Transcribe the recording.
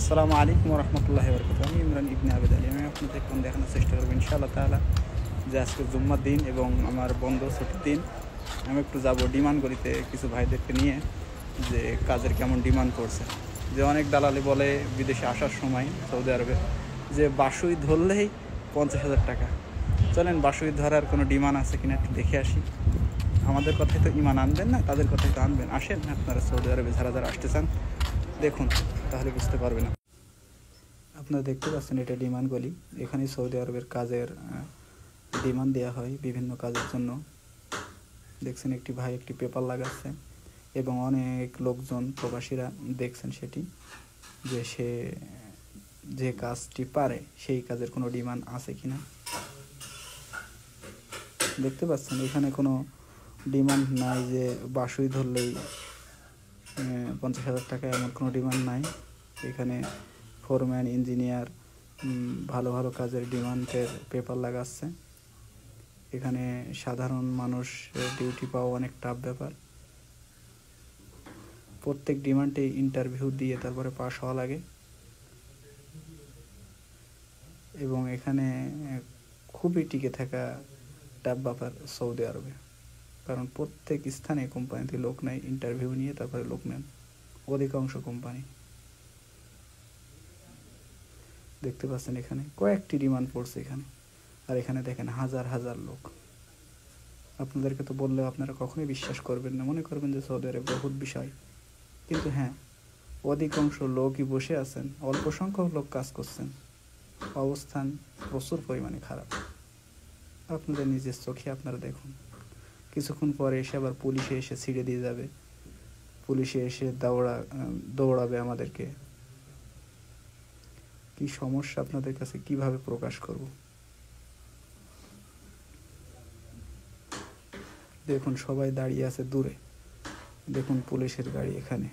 আসসালামু আলাইকুম রহমতুল্লাহ বরকত আমি ইমরান ইবনে আবেদ আলী। আমি আপনাদের এখন দেখানোর চেষ্টা করব ইনশাআল্লাহ তাআলা যে আজকে জুম্মার দিন এবং আমার বন্ধ ছুটির দিন। আমি একটু যাব ডিমান্ড গলিতে কিছু ভাইদেরকে নিয়ে যে কাজের কেমন ডিমান্ড করছে। যে অনেক দালালি বলে বিদেশে আসার সময় সৌদি আরবে যে বাসুই ধরলেই পঞ্চাশ হাজার টাকা। চলেন বাসুই ধরার কোনো ডিমান্ড আছে কিনা একটু দেখে আসি। আমাদের কথাই তো ইমান আনবেন না, তাদের কথাই তো আনবেন। আসেন আপনারা সৌদি আরবে যারা যারা আসতে চান, দেখুন। তাহলে বুঝতে পারবেন। আপনারা দেখতে পাচ্ছেন এটা ডিমান্ড গলি। এখানে সৌদি আরবের কাজের ডিমান্ড দেওয়া হয় বিভিন্ন কাজের জন্য। দেখছেন একটি ভাই একটি পেপার লাগাচ্ছে এবং অনেক লোকজন, প্রবাসীরা দেখছেন সেটি যে সে, যে কাজটি পারে, সেই কাজের কোনো ডিমান্ড আছে কিনা। দেখতে পাচ্ছেন এখানে কোনো ডিমান্ড নাই যে বাসুই ধরলেই পঞ্চাশ হাজার টাকা এমন কোনো ডিমান্ড নাই। এখানে ফোরম্যান ইঞ্জিনিয়ার ভালো ভালো কাজের ডিমান্ডের পেপার লাগাচ্ছে। এখানে সাধারণ মানুষ ডিউটি পাওয়া অনেক টাফ ব্যাপার। প্রত্যেক ডিমান্ডে ইন্টারভিউ দিয়ে তারপরে পাস হওয়া লাগে। এবং এখানে খুবই টিকে থাকা টাফ ব্যাপার সৌদি আরবে। কারণ প্রত্যেক স্থানে কোম্পানিতে লোক নেয় ইন্টারভিউ নিয়ে তারপরে লোক নেন। অধিকাংশ কোম্পানি। দেখতে পাচ্ছেন এখানে কয়েকটি ডিমান্ড পড়ছে এখানে। আর এখানে দেখেন হাজার হাজার লোক। আপনাদেরকে তো বললেও আপনারা কখনোই বিশ্বাস করবেন না। মনে করবেন যে সৌদি আরব বহুত বিষয়। কিন্তু হ্যাঁ অধিকাংশ লোকই বসে আছেন, অল্প সংখ্যক লোক কাজ করছেন। অবস্থান প্রচুর পরিমাণে খারাপ। আপনাদের নিজের চোখে আপনারা দেখুন। কিছুক্ষণ পরে এসে আবার পুলিশে এসে ছিঁড়ে দিয়ে যাবে। পুলিশে এসে দৌড়া দৌড়াবে আমাদেরকে। কি সমস্যা আপনাদের কাছে? কীভাবে প্রকাশ করব? দেখুন, সবাই দাঁড়িয়ে আছে দূরে। দেখুন, পুলিশের গাড়ি এখানে।